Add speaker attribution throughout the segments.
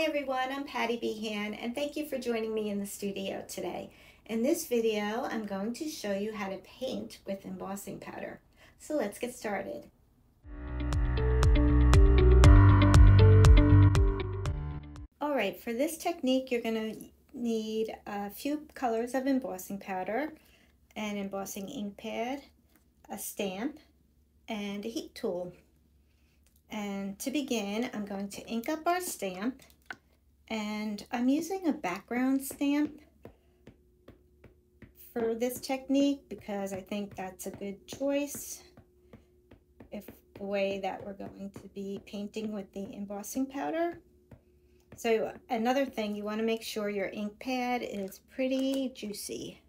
Speaker 1: Hi everyone, I'm Patti Behan and thank you for joining me in the studio today. In this video, I'm going to show you how to paint with embossing powder. So let's get started. All right, for this technique, you're gonna need a few colors of embossing powder, an embossing ink pad, a stamp, and a heat tool. And to begin, I'm going to ink up our stamp and I'm using a background stamp for this technique because I think that's a good choice if the way that we're going to be painting with the embossing powder. So another thing, you want to make sure your ink pad is pretty juicy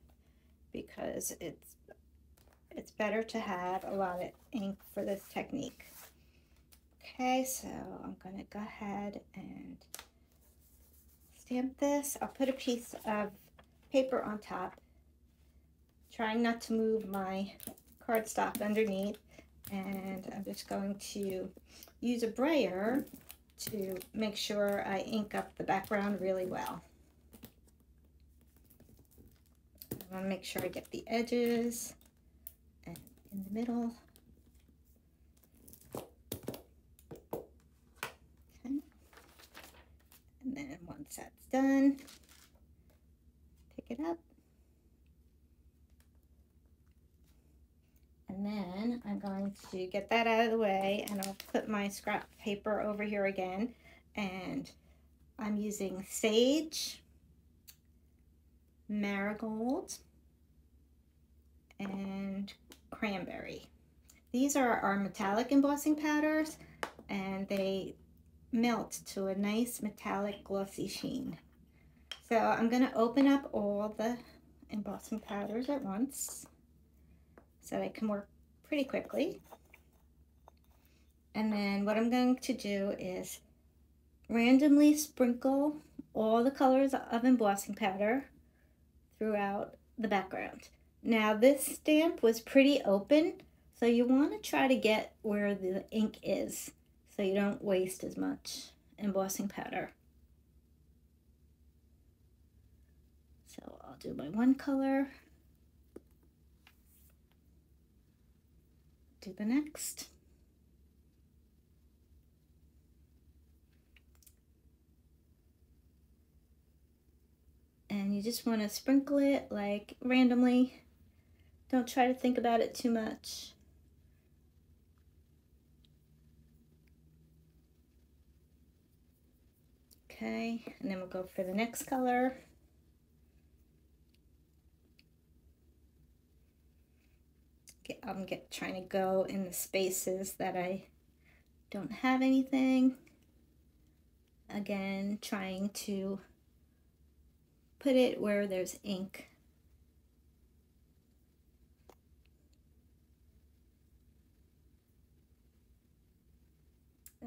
Speaker 1: because it's it's better to have a lot of ink for this technique. Okay, so I'm going to go ahead and stamp this. I'll put a piece of paper on top, trying not to move my cardstock underneath. And I'm just going to use a brayer to make sure I ink up the background really well. I want to make sure I get the edges and in the middle. And then once that's done, pick it up. And then I'm going to get that out of the way and I'll put my scrap paper over here again. And I'm using sage, marigold, and cranberry. These are our metallic embossing powders and they melt to a nice metallic glossy sheen. So I'm going to open up all the embossing powders at once so I can work pretty quickly. And then what I'm going to do is randomly sprinkle all the colors of embossing powder throughout the background. Now this stamp was pretty open, so you want to try to get where the ink is so you don't waste as much embossing powder. So I'll do my one color, do the next. And you just want to sprinkle it like randomly. Don't try to think about it too much. Okay, and then we'll go for the next color. I'm get trying to go in the spaces that I don't have anything. Again, trying to put it where there's ink.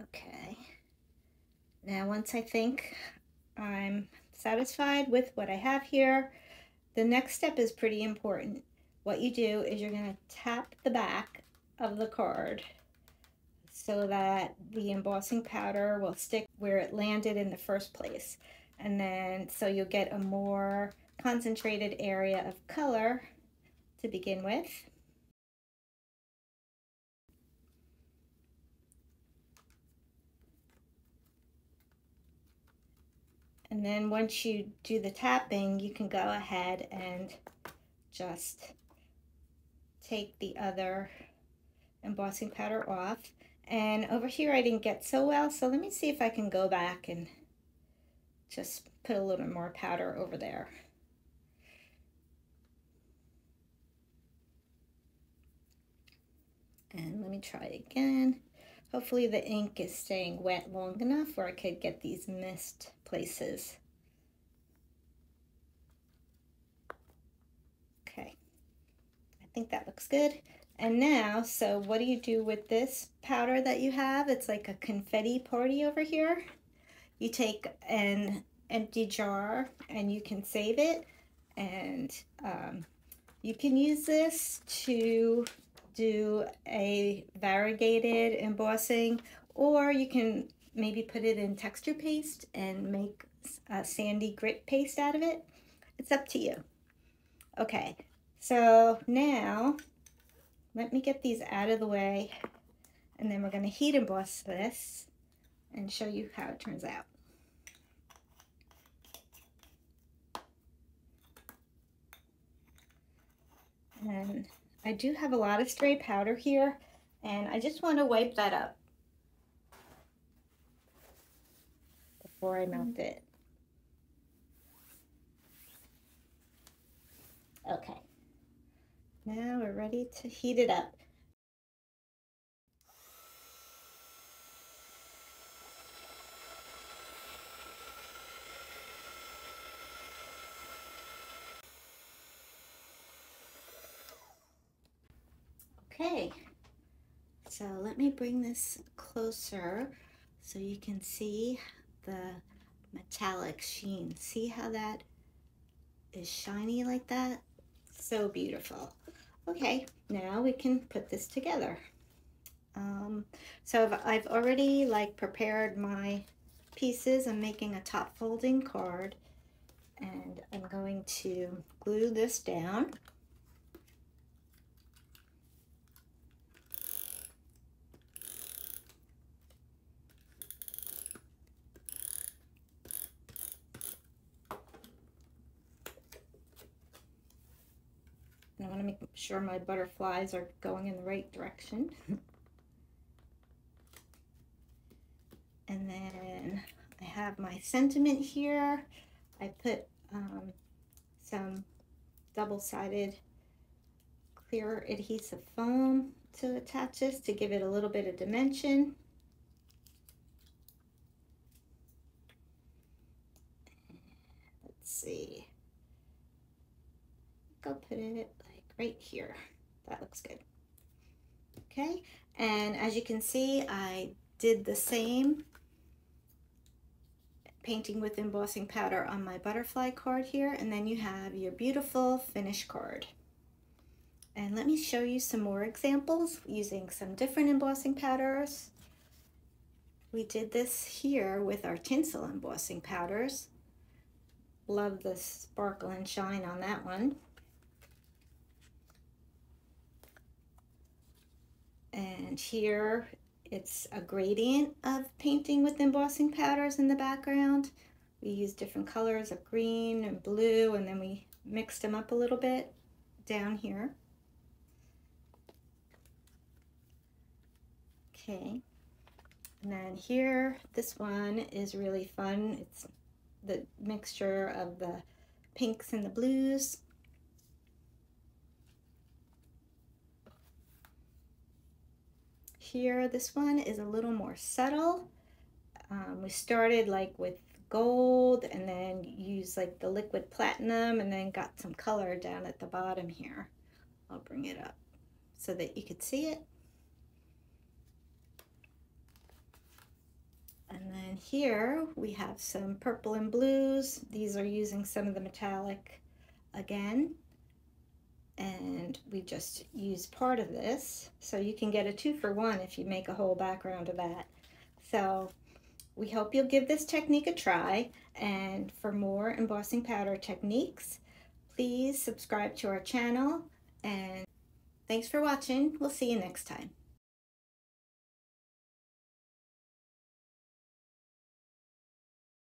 Speaker 1: Okay. Now, once I think I'm satisfied with what I have here, the next step is pretty important. What you do is you're going to tap the back of the card so that the embossing powder will stick where it landed in the first place. And then, so you'll get a more concentrated area of color to begin with. And then once you do the tapping, you can go ahead and just take the other embossing powder off. And over here I didn't get so well, so let me see if I can go back and just put a little bit more powder over there. And let me try again. Hopefully the ink is staying wet long enough where I could get these missed places. Okay, I think that looks good. And now, so what do you do with this powder that you have? It's like a confetti party over here. You take an empty jar and you can save it and um, you can use this to do a variegated embossing or you can maybe put it in texture paste and make a sandy grit paste out of it. It's up to you. Okay, so now let me get these out of the way and then we're going to heat emboss this and show you how it turns out. And I do have a lot of stray powder here and I just want to wipe that up before I melt mm-hmm. it. Okay, now we're ready to heat it up. Okay, so let me bring this closer so you can see the metallic sheen. See how that is shiny like that? So beautiful. Okay, now we can put this together. Um, so I've already like prepared my pieces. I'm making a top folding card and I'm going to glue this down. I want to make sure my butterflies are going in the right direction. and then I have my sentiment here. I put um, some double-sided clear adhesive foam to attach this to give it a little bit of dimension. Let's see. I'll put it right here. That looks good. Okay, and as you can see, I did the same painting with embossing powder on my butterfly card here, and then you have your beautiful finish card. And let me show you some more examples using some different embossing powders. We did this here with our tinsel embossing powders. Love the sparkle and shine on that one. And here it's a gradient of painting with embossing powders in the background. We used different colors of green and blue and then we mixed them up a little bit down here. Okay, and then here, this one is really fun. It's the mixture of the pinks and the blues. Here. This one is a little more subtle. Um, we started like with gold and then used like the liquid platinum and then got some color down at the bottom here. I'll bring it up so that you could see it. And then here we have some purple and blues. These are using some of the metallic again and we just use part of this. So you can get a two for one if you make a whole background of that. So we hope you'll give this technique a try. And for more embossing powder techniques please subscribe to our channel. And thanks for watching. We'll see you next time